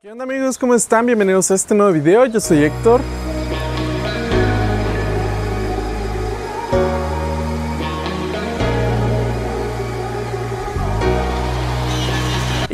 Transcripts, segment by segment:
¿Qué onda amigos? ¿Cómo están? Bienvenidos a este nuevo video. Yo soy Héctor.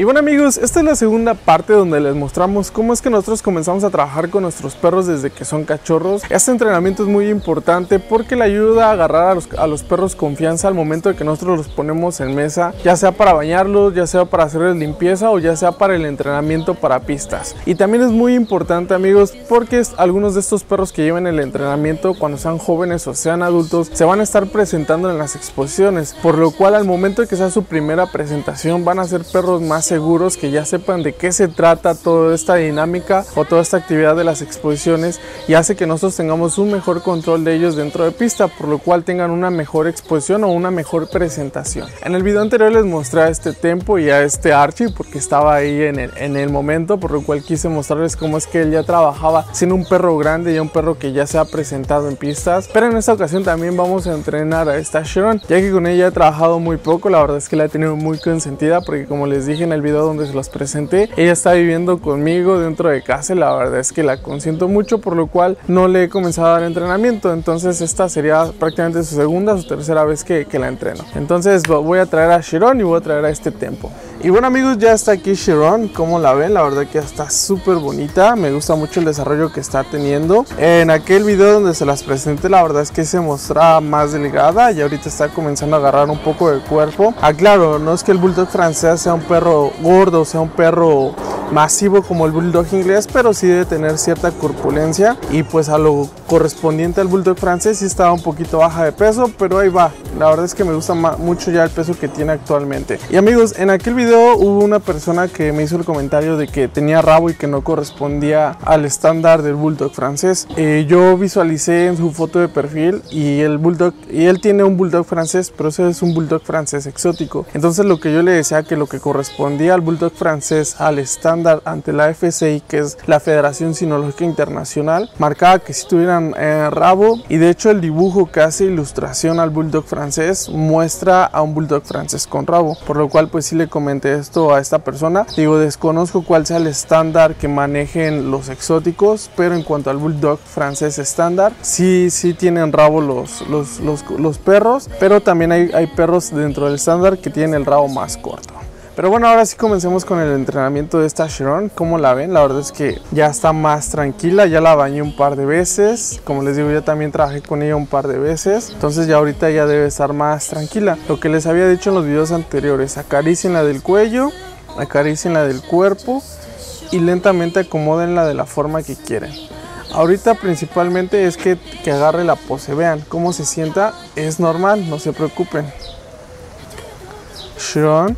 Y bueno amigos, esta es la segunda parte donde les mostramos cómo es que nosotros comenzamos a trabajar con nuestros perros desde que son cachorros. Este entrenamiento es muy importante porque le ayuda a agarrar a los, a los perros confianza al momento de que nosotros los ponemos en mesa, ya sea para bañarlos, ya sea para hacerles limpieza o ya sea para el entrenamiento para pistas. Y también es muy importante amigos porque algunos de estos perros que llevan el entrenamiento cuando sean jóvenes o sean adultos se van a estar presentando en las exposiciones, por lo cual al momento de que sea su primera presentación van a ser perros más seguros, que ya sepan de qué se trata toda esta dinámica o toda esta actividad de las exposiciones y hace que nosotros tengamos un mejor control de ellos dentro de pista, por lo cual tengan una mejor exposición o una mejor presentación. En el video anterior les mostré a este Tempo y a este Archie porque estaba ahí en el, en el momento, por lo cual quise mostrarles cómo es que él ya trabajaba siendo un perro grande y un perro que ya se ha presentado en pistas. Pero en esta ocasión también vamos a entrenar a esta Sharon, ya que con ella he trabajado muy poco, la verdad es que la he tenido muy consentida porque como les dije en el video donde se los presenté. Ella está viviendo conmigo dentro de casa y la verdad es que la consiento mucho, por lo cual no le he comenzado a dar entrenamiento. Entonces esta sería prácticamente su segunda o tercera vez que, que la entreno. Entonces voy a traer a Sharon y voy a traer a este tempo. Y bueno amigos, ya está aquí Sharon, como la ven, la verdad que está súper bonita, me gusta mucho el desarrollo que está teniendo. En aquel video donde se las presenté, la verdad es que se mostraba más delgada y ahorita está comenzando a agarrar un poco de cuerpo. Ah, claro, no es que el Bulldog francés sea un perro gordo, sea un perro masivo como el bulldog inglés, pero sí debe tener cierta corpulencia y pues a lo correspondiente al bulldog francés sí estaba un poquito baja de peso, pero ahí va. La verdad es que me gusta mucho ya el peso que tiene actualmente. Y amigos, en aquel video hubo una persona que me hizo el comentario de que tenía rabo y que no correspondía al estándar del bulldog francés. Eh, yo visualicé en su foto de perfil y el bulldog y él tiene un bulldog francés, pero ese es un bulldog francés exótico. Entonces lo que yo le decía que lo que correspondía al bulldog francés al estándar ante la FCI, que es la Federación Sinológica Internacional, marcaba que si tuvieran eh, rabo y de hecho el dibujo que hace ilustración al bulldog francés muestra a un bulldog francés con rabo, por lo cual pues sí le comenté esto a esta persona. Digo, desconozco cuál sea el estándar que manejen los exóticos, pero en cuanto al bulldog francés estándar, sí, sí tienen rabo los, los, los, los perros, pero también hay, hay perros dentro del estándar que tienen el rabo más corto. Pero bueno, ahora sí comencemos con el entrenamiento de esta Sharon. Como la ven, la verdad es que ya está más tranquila. Ya la bañé un par de veces. Como les digo, ya también trabajé con ella un par de veces. Entonces ya ahorita ya debe estar más tranquila. Lo que les había dicho en los videos anteriores, acaricien la del cuello, acaricien la del cuerpo y lentamente acomoden la de la forma que quieren. Ahorita principalmente es que, que agarre la pose. Vean cómo se sienta. Es normal, no se preocupen. Sharon.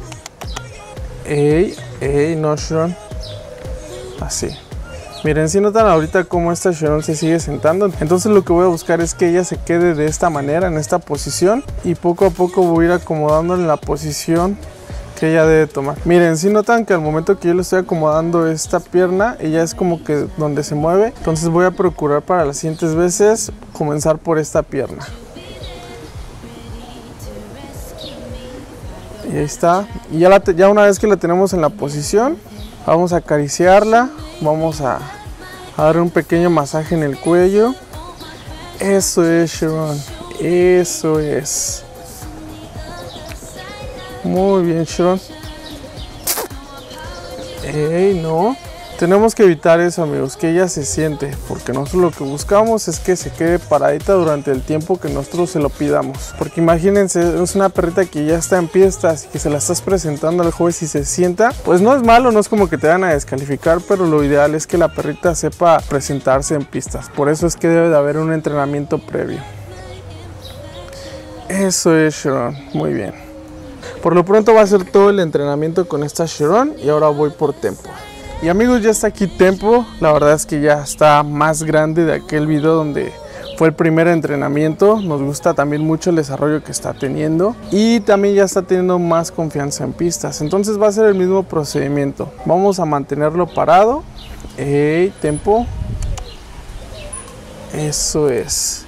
Ey, ey, no Sharon. Así. Miren, si notan ahorita cómo esta Sharon se sigue sentando. Entonces lo que voy a buscar es que ella se quede de esta manera, en esta posición. Y poco a poco voy a ir en la posición que ella debe tomar. Miren, si notan que al momento que yo le estoy acomodando esta pierna, ella es como que donde se mueve. Entonces voy a procurar para las siguientes veces comenzar por esta pierna. Y ahí está. Y ya, una vez que la tenemos en la posición, vamos a acariciarla. Vamos a, a dar un pequeño masaje en el cuello. Eso es, Sharon. Eso es. Muy bien, Sharon. Ey, no. Tenemos que evitar eso, amigos, que ella se siente, porque nosotros lo que buscamos es que se quede paradita durante el tiempo que nosotros se lo pidamos. Porque imagínense, es una perrita que ya está en pistas y que se la estás presentando al juez y se sienta, pues no es malo, no es como que te van a descalificar, pero lo ideal es que la perrita sepa presentarse en pistas. Por eso es que debe de haber un entrenamiento previo. Eso es, Sharon, muy bien. Por lo pronto va a ser todo el entrenamiento con esta Sharon y ahora voy por tempo. Y amigos, ya está aquí Tempo. La verdad es que ya está más grande de aquel video donde fue el primer entrenamiento. Nos gusta también mucho el desarrollo que está teniendo. Y también ya está teniendo más confianza en pistas. Entonces va a ser el mismo procedimiento. Vamos a mantenerlo parado. Hey, Tempo. Eso es.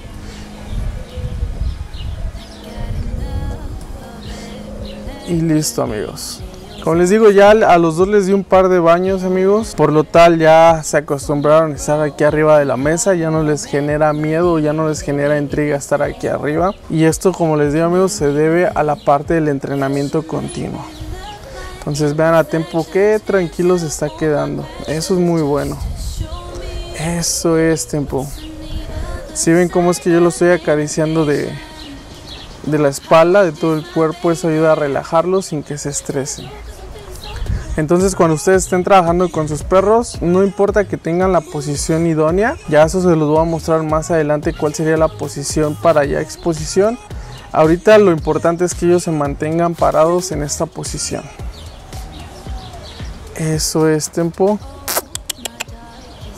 Y listo amigos. Como les digo, ya a los dos les di un par de baños, amigos. Por lo tal, ya se acostumbraron a estar aquí arriba de la mesa. Ya no les genera miedo, ya no les genera intriga estar aquí arriba. Y esto, como les digo, amigos, se debe a la parte del entrenamiento continuo. Entonces vean a tiempo que tranquilo se está quedando. Eso es muy bueno. Eso es tiempo. Si ven cómo es que yo lo estoy acariciando de, de la espalda, de todo el cuerpo, eso ayuda a relajarlo sin que se estresen. Entonces cuando ustedes estén trabajando con sus perros, no importa que tengan la posición idónea, ya eso se los voy a mostrar más adelante cuál sería la posición para ya exposición. Ahorita lo importante es que ellos se mantengan parados en esta posición. Eso es tempo.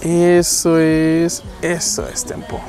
Eso es, eso es tempo.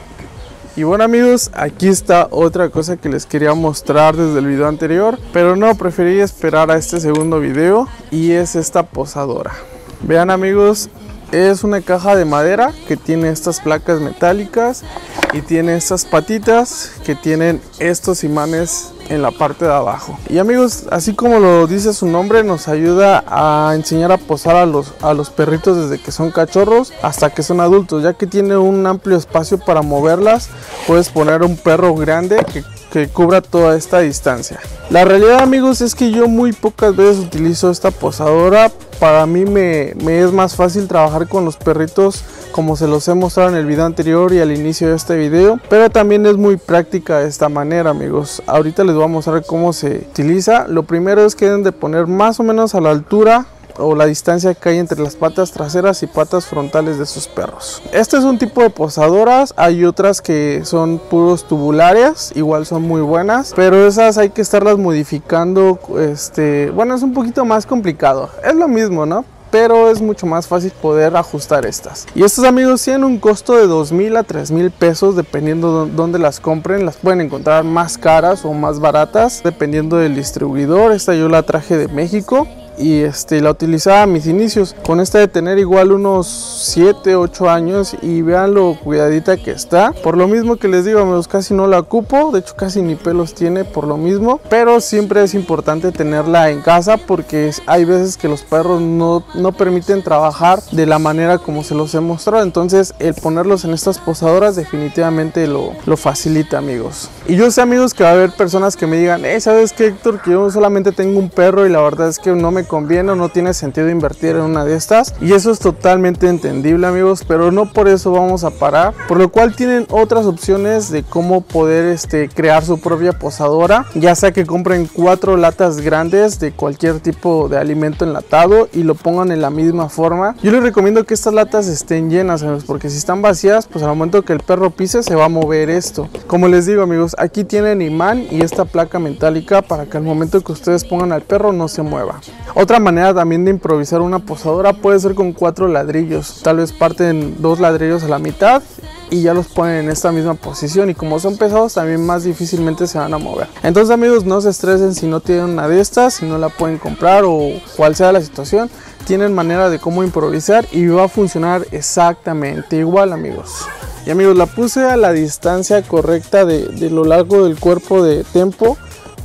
Y bueno amigos, aquí está otra cosa que les quería mostrar desde el video anterior, pero no, preferí esperar a este segundo video y es esta posadora. Vean amigos, es una caja de madera que tiene estas placas metálicas y tiene estas patitas que tienen estos imanes en la parte de abajo. Y amigos, así como lo dice su nombre, nos ayuda a enseñar a posar a los, a los perritos desde que son cachorros hasta que son adultos, ya que tiene un amplio espacio para moverlas. Puedes poner un perro grande que que cubra toda esta distancia. La realidad amigos es que yo muy pocas veces utilizo esta posadora. Para mí me, es más fácil trabajar con los perritos como se los he mostrado en el video anterior y al inicio de este video. Pero también es muy práctica de esta manera amigos. Ahorita les voy a mostrar cómo se utiliza. Lo primero es que deben de poner más o menos a la altura o la distancia que hay entre las patas traseras y patas frontales de sus perros. Este es un tipo de posadoras, hay otras que son puros tubulares, igual son muy buenas, pero esas hay que estarlas modificando, este, bueno, es un poquito más complicado. Es lo mismo, ¿no? pero es mucho más fácil poder ajustar estas. Y estos amigos tienen un costo de 2 mil a 3 mil pesos dependiendo de dónde las compren. Las pueden encontrar más caras o más baratas dependiendo del distribuidor. Esta yo la traje de México y este, la utilizaba a mis inicios. Con esta de tener igual unos 7, 8 años y vean lo cuidadita que está. Por lo mismo que les digo, amigos, casi no la ocupo, de hecho casi ni pelos tiene por lo mismo, pero siempre es importante tenerla en casa porque hay veces que los perros no, no permiten trabajar de la manera como se los he mostrado, entonces el ponerlos en estas posadoras definitivamente lo, lo facilita, amigos. Y yo sé, amigos, que va a haber personas que me digan, eh, ¿sabes qué, Héctor? Que yo solamente tengo un perro y la verdad es que no me conviene o no tiene sentido invertir en una de estas. Y eso es totalmente entendible amigos pero no por eso vamos a parar por lo cual tienen otras opciones de cómo poder este, crear su propia posadora ya sea que compren cuatro latas grandes de cualquier tipo de alimento enlatado y lo pongan en la misma forma. Yo les recomiendo que estas latas estén llenas amigos porque si están vacías pues al momento que el perro pise se va a mover esto. Como les digo amigos aquí tienen imán y esta placa metálica para que al momento que ustedes pongan al perro no se mueva otra manera también de improvisar una posadora puede ser con cuatro ladrillos. Tal vez parten dos ladrillos a la mitad y ya los ponen en esta misma posición y como son pesados también más difícilmente se van a mover. Entonces amigos no se estresen si no tienen una de estas, si no la pueden comprar o cual sea la situación. Tienen manera de cómo improvisar y va a funcionar exactamente igual amigos. Y amigos la puse a la distancia correcta de, de lo largo del cuerpo de tempo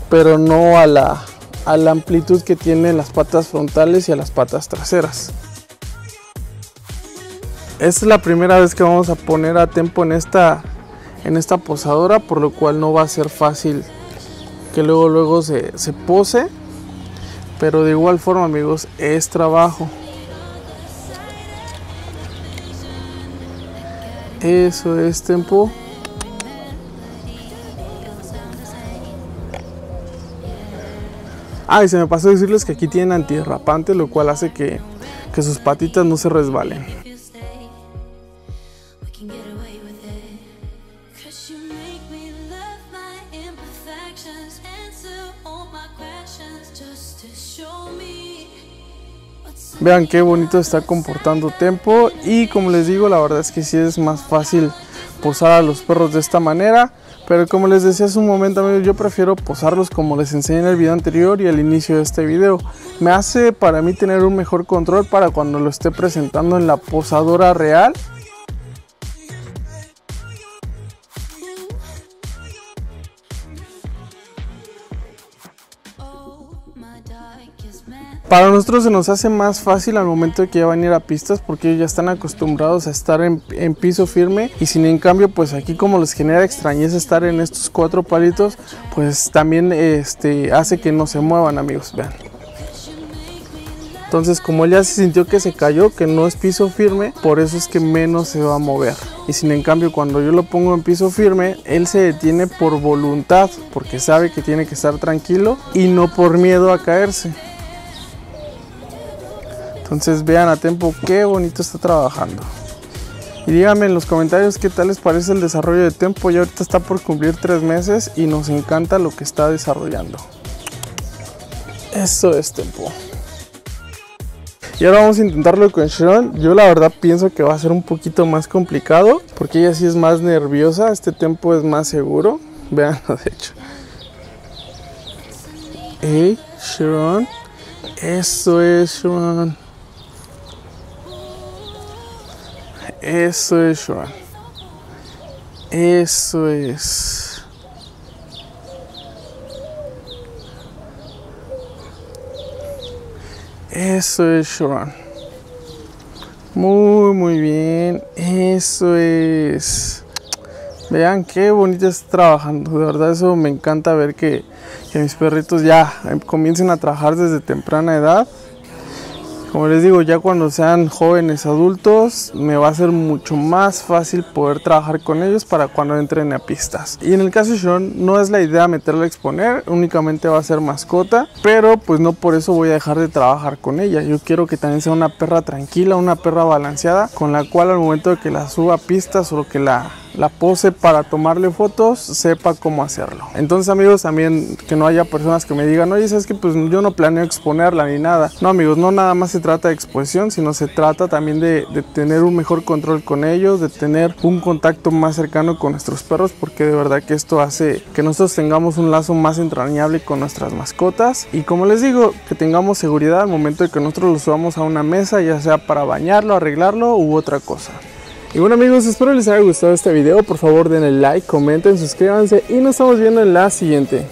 pero no a la a la amplitud que tiene las patas frontales y a las patas traseras. Esta es la primera vez que vamos a poner a tempo en esta, en esta posadora, por lo cual no va a ser fácil que luego luego se, se pose. Pero de igual forma amigos, es trabajo. Eso es tempo. Ah, y se me pasó decirles que aquí tienen antiderrapante, lo cual hace que, que sus patitas no se resbalen. Vean qué bonito está comportando Tempo y como les digo la verdad es que sí es más fácil posar a los perros de esta manera pero como les decía hace un momento amigos, yo prefiero posarlos como les enseñé en el video anterior y al inicio de este video. Me hace para mí tener un mejor control para cuando lo esté presentando en la posadora real. Para nosotros se nos hace más fácil al momento de que ya van a ir a pistas porque ellos ya están acostumbrados a estar en, piso firme y sin en cambio pues aquí como les genera extrañeza estar en estos cuatro palitos pues también este, hace que no se muevan amigos, vean. Entonces como ya se sintió que se cayó, que no es piso firme, por eso es que menos se va a mover. Y sin en cambio cuando yo lo pongo en piso firme, él se detiene por voluntad, porque sabe que tiene que estar tranquilo y no por miedo a caerse. Entonces vean a tiempo qué bonito está trabajando. Y díganme en los comentarios qué tal les parece el desarrollo de Tempo. Ya ahorita está por cumplir tres meses y nos encanta lo que está desarrollando. Eso es Tempo. Y ahora vamos a intentarlo con Sharon. Yo la verdad pienso que va a ser un poquito más complicado porque ella sí es más nerviosa. Este Tempo es más seguro. Veanlo de hecho. Hey, Sharon. Eso es Sharon. Eso es, Joan. Eso es. Eso es, Joan. Muy, muy bien. Eso es. Vean qué bonito está trabajando. De verdad, eso me encanta ver que, que mis perritos ya comiencen a trabajar desde temprana edad. Como les digo, ya cuando sean jóvenes adultos, me va a ser mucho más fácil poder trabajar con ellos para cuando entren a pistas. Y en el caso de Sharon, no es la idea meterla a exponer, únicamente va a ser mascota, pero pues no por eso voy a dejar de trabajar con ella. Yo quiero que también sea una perra tranquila, una perra balanceada, con la cual al momento de que la suba a pistas o que la la pose para tomarle fotos, sepa cómo hacerlo. Entonces amigos, también que no haya personas que me digan, oye, es que pues yo no planeo exponerla ni nada. No amigos, no nada más se trata de exposición, sino se trata también de, de tener un mejor control con ellos, de tener un contacto más cercano con nuestros perros, porque de verdad que esto hace que nosotros tengamos un lazo más entrañable con nuestras mascotas. Y como les digo, que tengamos seguridad al momento de que nosotros los subamos a una mesa, ya sea para bañarlo, arreglarlo u otra cosa. Y bueno amigos, espero les haya gustado este video. Por favor denle like, comenten, suscríbanse y nos estamos viendo en la siguiente.